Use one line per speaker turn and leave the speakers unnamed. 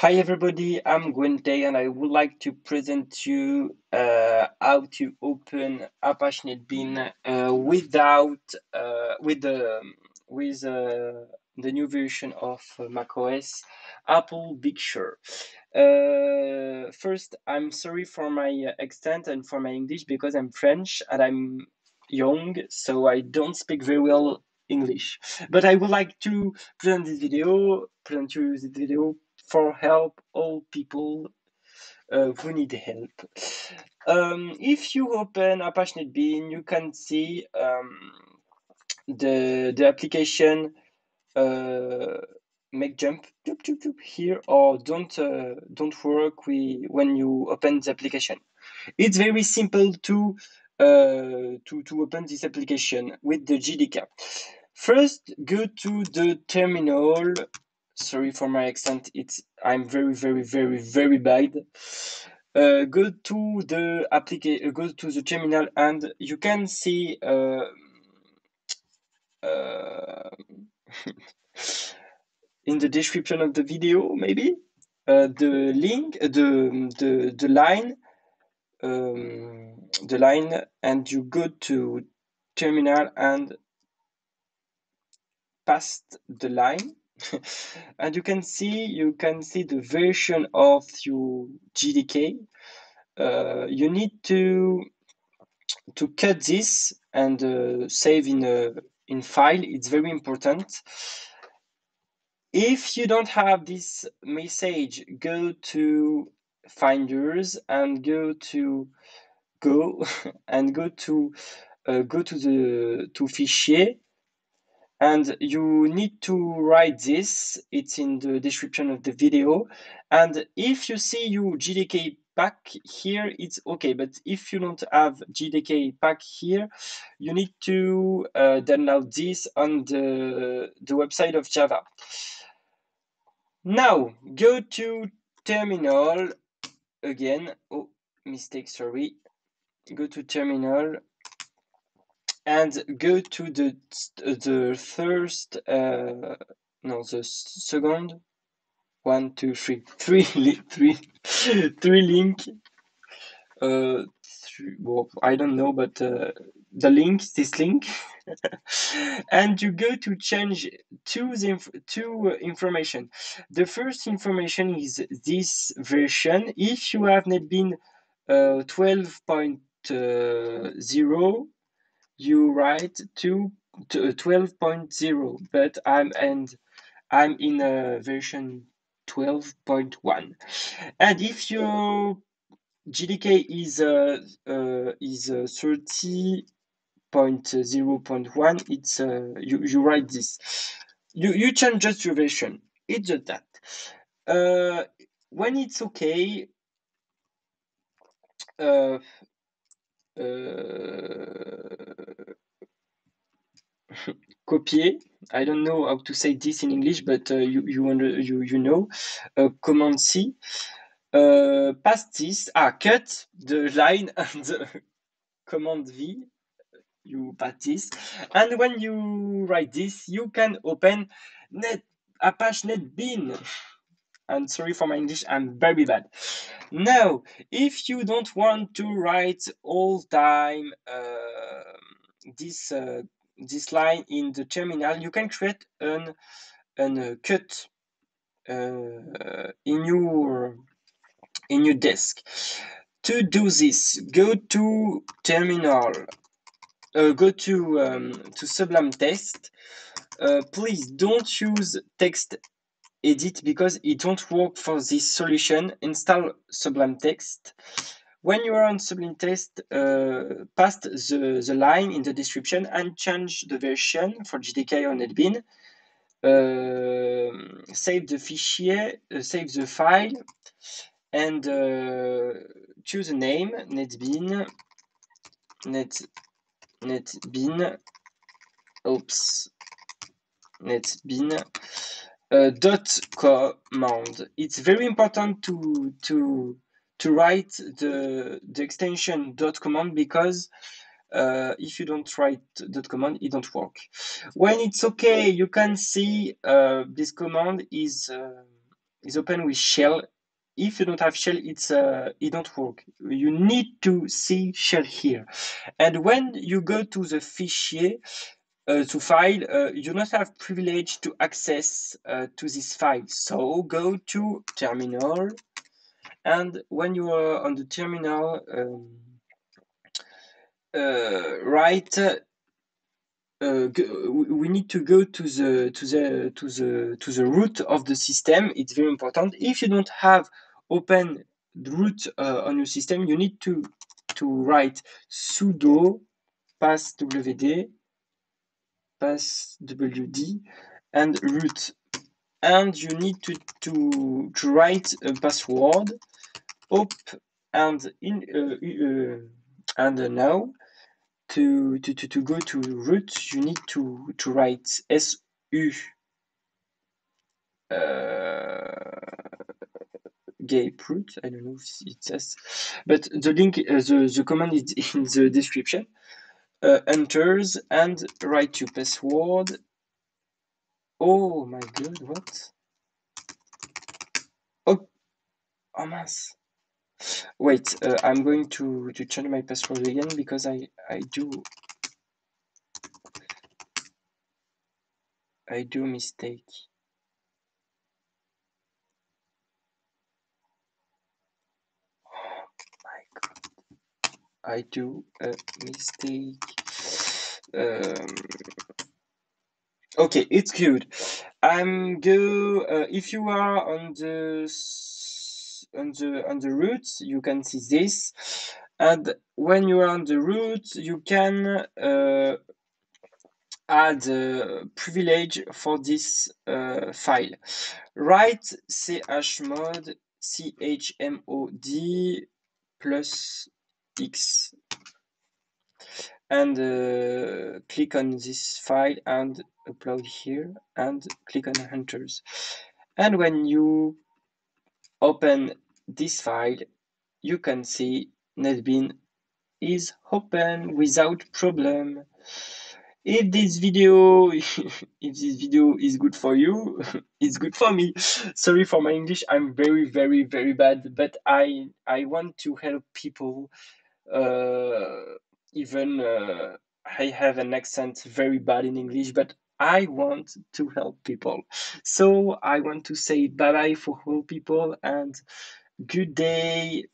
Hi everybody, I'm Gwente and I would like to present you uh, how to open Apache NetBean uh, without uh, with the with uh, the new version of macOS Apple Big Sur. Uh, first, I'm sorry for my accent and for my English because I'm French and I'm young, so I don't speak very well English. But I would like to present this video, present you this video for help all people uh, who need help. Um, if you open Apache NetBean, you can see um, the the application uh, make jump, here or don't uh, don't work we, when you open the application. It's very simple to uh, to to open this application with the JDK. First, go to the terminal sorry for my accent. It's i'm very very very very bad. Uh, go to the application uh, go to the terminal and you can see uh, uh, in the description of the video maybe uh, the link uh, the the, the line um, the line and you go to terminal and past the line and you can see you can see the version of your JDK. Uh, you need to to cut this and uh, save in a in file. It's very important. If you don't have this message, go to Finders and go to Go and go to uh, go to the to Fichier and you need to write this. It's in the description of the video. And if you see your jdk pack here it's okay. But if you don't have jdk pack here you need to uh, download this on the the website of java. Now go to terminal again. Oh mistake sorry. Go to terminal and go to the the first uh, no the second one two three three three three link uh three, well i don't know but uh, the link this link. And you go to change two inf two information. The first information is this version. If you have NetBean uh, 12.0 you write to, to 12.0 but i'm and i'm in a version 12.1 and if your JDK is uh, uh is uh, 30.0.1 it's uh, you, you write this. You you change just your version. It's just that. Uh when it's okay uh, uh, copier. I don't know how to say this in English, but uh, you you you you know. Uh, command C. Uh, this. Ah, cut the line and command V. You paste this, and when you write this, you can open Net Apache NetBean. And sorry for my English, I'm very bad. Now, if you don't want to write all time uh, this uh, this line in the terminal, you can create an an uh, cut uh, in your in your desk. To do this, go to terminal, uh, go to um, to Sublime Text. Uh, please don't use text edit because it won't work for this solution. Install Sublime Text. When you are on Sublime Text, uh, paste the, the line in the description and change the version for JDK or NetBean. Uh, save the fichier, uh, save the file, and uh, choose a name, NetBean, Net, NetBean, oops, NetBean, uh, dot command. It's very important to to to write the the extension dot command because uh, if you don't write dot command, it don't work. When it's okay, you can see uh, this command is uh, is open with shell. If you don't have shell, it's uh, it don't work. You need to see shell here. And when you go to the fichier, uh, to file, uh, you not have privilege to access uh, to this file. So go to terminal, and when you are on the terminal, um, uh, write. Uh, we need to go to the to the to the to the root of the system. It's very important. If you don't have open the root uh, on your system, you need to to write sudo passwd passwd and root and you need to to, to write a password up and in uh, uh, and now to, to, to, to go to root you need to to write su uh, gape root i don't know if it says but the link uh, the, the command is in the description uh, enters and write your password. Oh my god, what? Oh, oh. Wait, uh, I'm going to, to change my password again because I, I do I do mistake. I do a mistake. Um, okay, it's good. I'm go. Uh, if you are on the on the on the root, you can see this, and when you are on the root, you can uh, add a privilege for this uh, file. Write chmod chmod plus x. And uh, click on this file and upload here and click on hunters. And when you open this file you can see netbean is open without problem if this video if this video is good for you it's good for me sorry for my english i'm very very very bad but i i want to help people uh, even uh, I have an accent very bad in English, but I want to help people. So I want to say bye bye for all people and good day